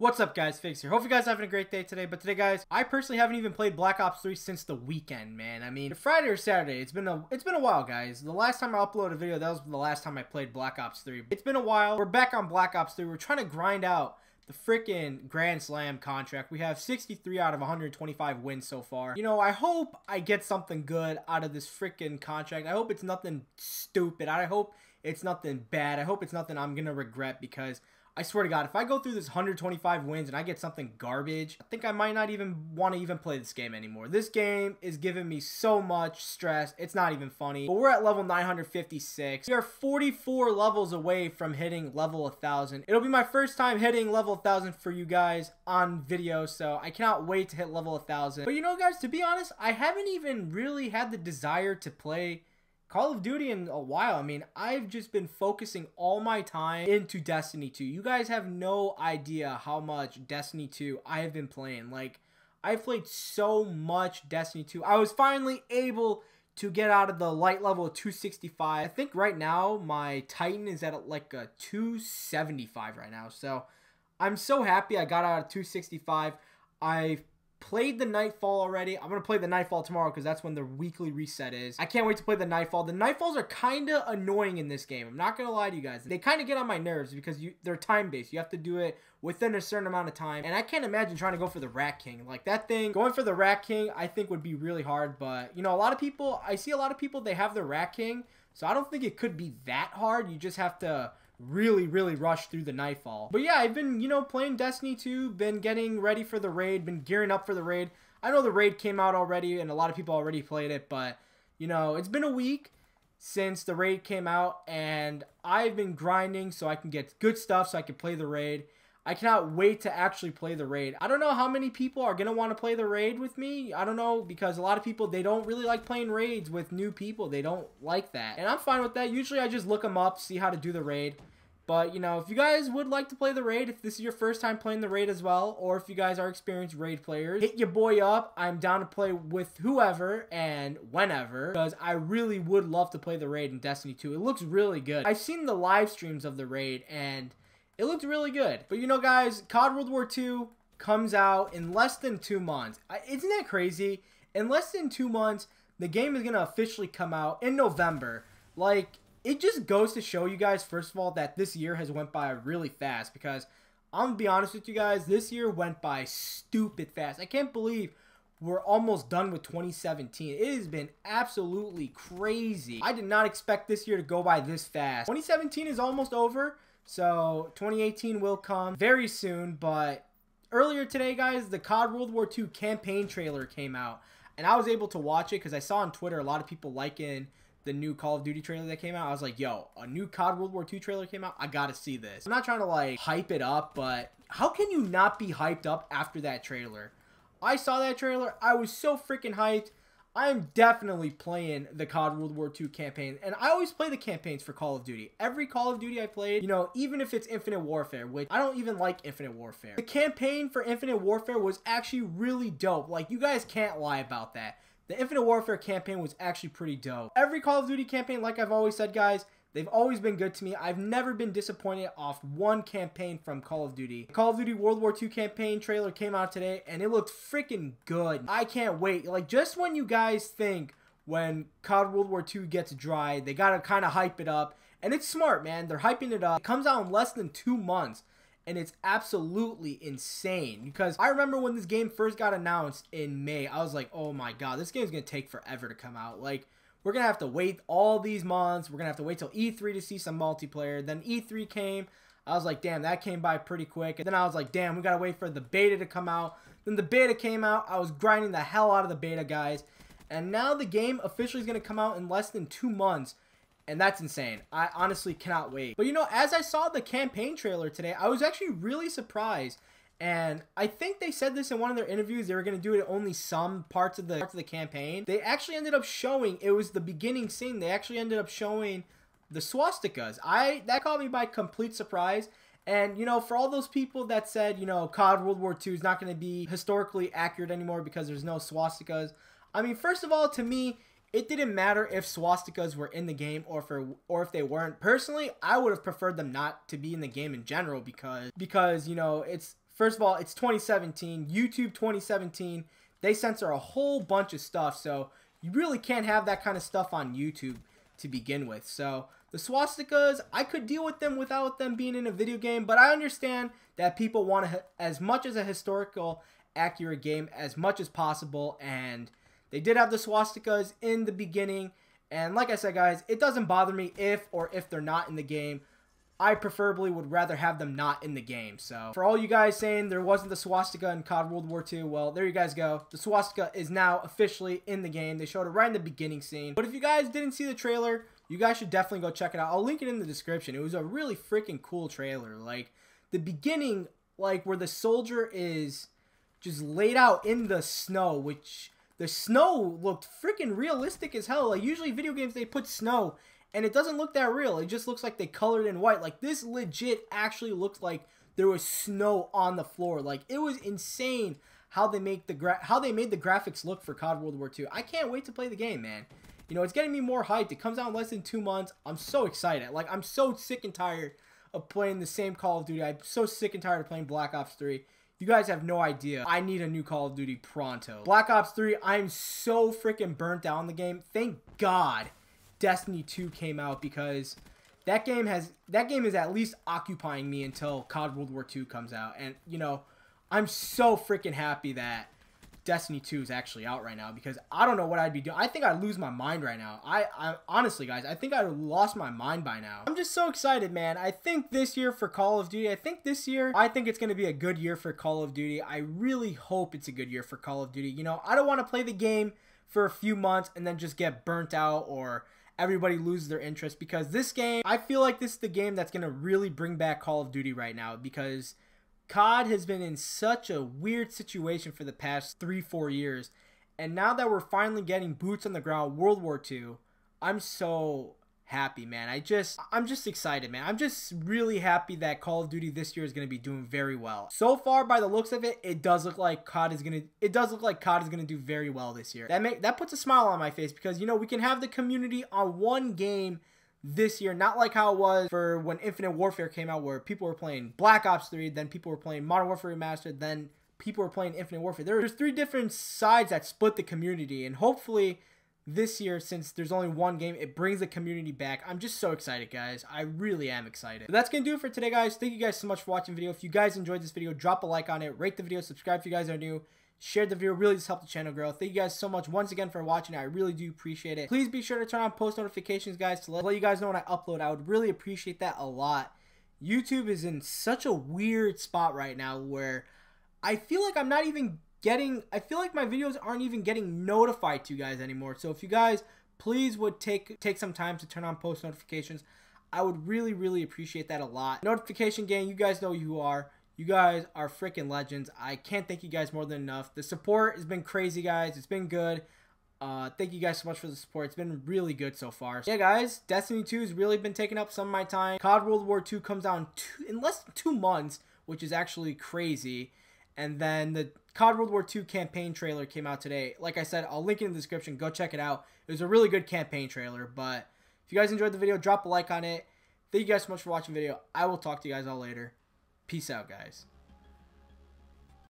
What's up guys, Figgs here. Hope you guys having a great day today, but today guys, I personally haven't even played Black Ops 3 since the weekend, man. I mean, Friday or Saturday, it's been a it's been a while guys. The last time I uploaded a video, that was the last time I played Black Ops 3. It's been a while. We're back on Black Ops 3. We're trying to grind out the freaking Grand Slam contract. We have 63 out of 125 wins so far. You know, I hope I get something good out of this freaking contract. I hope it's nothing stupid. I hope it's nothing bad. I hope it's nothing I'm going to regret because I swear to God, if I go through this 125 wins and I get something garbage, I think I might not even want to even play this game anymore. This game is giving me so much stress. It's not even funny. But we're at level 956. We are 44 levels away from hitting level 1000. It'll be my first time hitting level 1000 for you guys on video, so I cannot wait to hit level 1000. But you know, guys, to be honest, I haven't even really had the desire to play Call of Duty in a while. I mean, I've just been focusing all my time into Destiny 2. You guys have no idea how much Destiny 2 I have been playing. Like, I've played so much Destiny 2. I was finally able to get out of the light level of 265. I think right now my Titan is at like a 275 right now. So I'm so happy I got out of 265. I played the Nightfall already. I'm going to play the Nightfall tomorrow because that's when the weekly reset is. I can't wait to play the Nightfall. The Nightfalls are kind of annoying in this game. I'm not going to lie to you guys. They kind of get on my nerves because you they're time-based. You have to do it within a certain amount of time. And I can't imagine trying to go for the Rat King. Like that thing, going for the Rat King, I think would be really hard. But, you know, a lot of people, I see a lot of people, they have the Rat King. So I don't think it could be that hard. You just have to really, really rushed through the Nightfall. But yeah, I've been, you know, playing Destiny 2, been getting ready for the raid, been gearing up for the raid. I know the raid came out already and a lot of people already played it, but, you know, it's been a week since the raid came out and I've been grinding so I can get good stuff so I can play the raid. I cannot wait to actually play the raid. I don't know how many people are going to want to play the raid with me. I don't know because a lot of people, they don't really like playing raids with new people. They don't like that. And I'm fine with that. Usually I just look them up, see how to do the raid. But, you know, if you guys would like to play the raid, if this is your first time playing the raid as well, or if you guys are experienced raid players, hit your boy up. I'm down to play with whoever and whenever, because I really would love to play the raid in Destiny 2. It looks really good. I've seen the live streams of the raid, and it looked really good. But, you know, guys, COD World War II comes out in less than two months. Isn't that crazy? In less than two months, the game is going to officially come out in November. Like, it just goes to show you guys, first of all, that this year has went by really fast because I'm gonna be honest with you guys, this year went by stupid fast. I can't believe we're almost done with 2017. It has been absolutely crazy. I did not expect this year to go by this fast. 2017 is almost over, so 2018 will come very soon, but earlier today, guys, the COD World War II campaign trailer came out, and I was able to watch it because I saw on Twitter a lot of people liking the new Call of Duty trailer that came out, I was like, yo, a new COD World War II trailer came out. I gotta see this. I'm not trying to like hype it up, but how can you not be hyped up after that trailer? I saw that trailer. I was so freaking hyped. I'm definitely playing the COD World War II campaign, and I always play the campaigns for Call of Duty. Every Call of Duty I played, you know, even if it's Infinite Warfare, which I don't even like Infinite Warfare. The campaign for Infinite Warfare was actually really dope. Like, you guys can't lie about that. The Infinite Warfare campaign was actually pretty dope. Every Call of Duty campaign, like I've always said, guys, They've always been good to me. I've never been disappointed off one campaign from Call of Duty. The Call of Duty World War II campaign trailer came out today and it looked freaking good. I can't wait. Like just when you guys think when COD World War II gets dry, they gotta kind of hype it up. And it's smart, man. They're hyping it up. It comes out in less than two months and it's absolutely insane because I remember when this game first got announced in May, I was like, oh my god, this game's gonna take forever to come out. Like, we're gonna have to wait all these months. We're gonna have to wait till E3 to see some multiplayer. Then E3 came. I was like, damn, that came by pretty quick. And then I was like, damn, we gotta wait for the beta to come out. Then the beta came out. I was grinding the hell out of the beta, guys. And now the game officially is gonna come out in less than two months and that's insane. I honestly cannot wait. But you know, as I saw the campaign trailer today, I was actually really surprised. And I think they said this in one of their interviews. They were going to do it only some parts of the parts of the campaign. They actually ended up showing it was the beginning scene. They actually ended up showing the swastikas. I that caught me by complete surprise. And you know, for all those people that said, you know, COD World War II is not going to be historically accurate anymore because there's no swastikas. I mean, first of all, to me, it didn't matter if swastikas were in the game or for or if they weren't. Personally, I would have preferred them not to be in the game in general because because you know it's First of all, it's 2017. YouTube 2017. They censor a whole bunch of stuff, so you really can't have that kind of stuff on YouTube to begin with. So the swastikas, I could deal with them without them being in a video game, but I understand that people want to, as much as a historical accurate game as much as possible, and they did have the swastikas in the beginning. And like I said, guys, it doesn't bother me if or if they're not in the game. I preferably would rather have them not in the game. So for all you guys saying there wasn't the swastika in COD World War II, well, there you guys go. The swastika is now officially in the game. They showed it right in the beginning scene. But if you guys didn't see the trailer, you guys should definitely go check it out. I'll link it in the description. It was a really freaking cool trailer. Like the beginning, like where the soldier is just laid out in the snow, which the snow looked freaking realistic as hell. Like usually video games they put snow and it doesn't look that real. It just looks like they colored in white. Like this legit actually looks like there was snow on the floor. Like it was insane how they make the gra- how they made the graphics look for COD World War II. I can't wait to play the game, man. You know, it's getting me more hyped. It comes out in less than two months. I'm so excited. Like I'm so sick and tired of playing the same Call of Duty. I'm so sick and tired of playing Black Ops 3. You guys have no idea. I need a new Call of Duty pronto. Black Ops 3, I'm so freaking burnt out on the game. Thank God Destiny 2 came out because that game has that game is at least occupying me until COD World War 2 comes out. And you know, I'm so freaking happy that Destiny 2 is actually out right now because I don't know what I'd be doing. I think I'd lose my mind right now. I, I honestly, guys, I think I'd lost my mind by now. I'm just so excited, man. I think this year for Call of Duty, I think this year, I think it's going to be a good year for Call of Duty. I really hope it's a good year for Call of Duty. You know, I don't want to play the game for a few months and then just get burnt out or everybody loses their interest because this game, I feel like this is the game that's going to really bring back Call of Duty right now because COD has been in such a weird situation for the past three, four years. And now that we're finally getting boots on the ground, World War II, I'm so happy, man. I just, I'm just excited, man. I'm just really happy that Call of Duty this year is going to be doing very well. So far, by the looks of it, it does look like COD is going to, it does look like COD is going to do very well this year. That make, that puts a smile on my face because, you know, we can have the community on one game this year, not like how it was for when Infinite Warfare came out, where people were playing Black Ops 3, then people were playing Modern Warfare Remastered, then people were playing Infinite Warfare. There's three different sides that split the community, and hopefully this year, since there's only one game, it brings the community back. I'm just so excited, guys. I really am excited. But that's going to do it for today, guys. Thank you guys so much for watching the video. If you guys enjoyed this video, drop a like on it, rate the video, subscribe if you guys are new. Share the video, really just help the channel grow. Thank you guys so much once again for watching. I really do appreciate it. Please be sure to turn on post notifications, guys, to let, let you guys know when I upload. I would really appreciate that a lot. YouTube is in such a weird spot right now where I feel like I'm not even getting I feel like my videos aren't even getting notified to you guys anymore. So if you guys please would take take some time to turn on post notifications, I would really really appreciate that a lot. Notification gang, you guys know you are. You guys are freaking legends. I can't thank you guys more than enough. The support has been crazy, guys. It's been good. Uh, thank you guys so much for the support. It's been really good so far. Yeah, guys, Destiny 2 has really been taking up some of my time. COD World War 2 comes out in, two, in less than two months, which is actually crazy. And then the COD World War II campaign trailer came out today. Like I said, I'll link it in the description. Go check it out. It was a really good campaign trailer. But if you guys enjoyed the video, drop a like on it. Thank you guys so much for watching the video. I will talk to you guys all later. Peace out, guys.